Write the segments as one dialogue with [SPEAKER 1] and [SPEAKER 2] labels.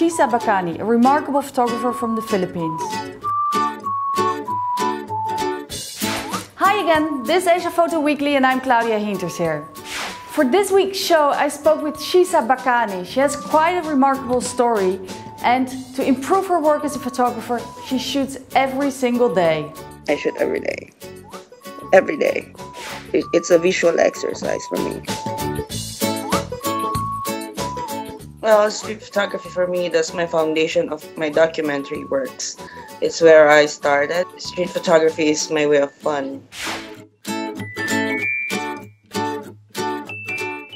[SPEAKER 1] Xyza Bacani, a remarkable photographer from the Philippines. Hi again, this is Asia Photo Weekly and I'm Claudia Hinters here. For this week's show, I spoke with Xyza Bacani. She has quite a remarkable story and to improve her work as a photographer, she shoots every single day.
[SPEAKER 2] I shoot every day. Every day. It's a visual exercise for me. Well, street photography for me, that's my foundation of my documentary works. It's where I started. Street photography is my way of fun.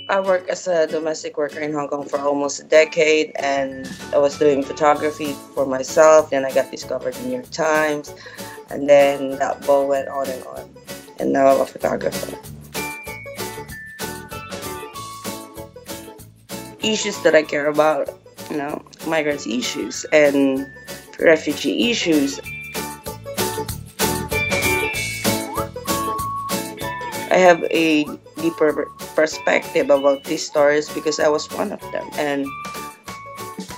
[SPEAKER 2] I worked as a domestic worker in Hong Kong for almost a decade and I was doing photography for myself. Then I got discovered in New York Times and then that ball went on and on. And now I'm a photographer. Issues that I care about, you know, migrants issues and refugee issues. I have a deeper perspective about these stories because I was one of them and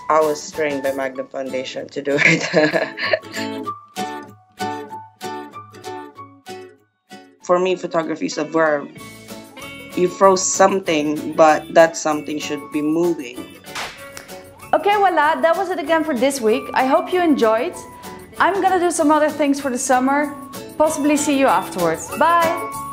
[SPEAKER 2] I was trained by Magnum Foundation to do it. For me, photography is a verb you froze something, but that something should be moving.
[SPEAKER 1] Okay, voila, that was it again for this week. I hope you enjoyed. I'm gonna do some other things for the summer. Possibly see you afterwards. Bye!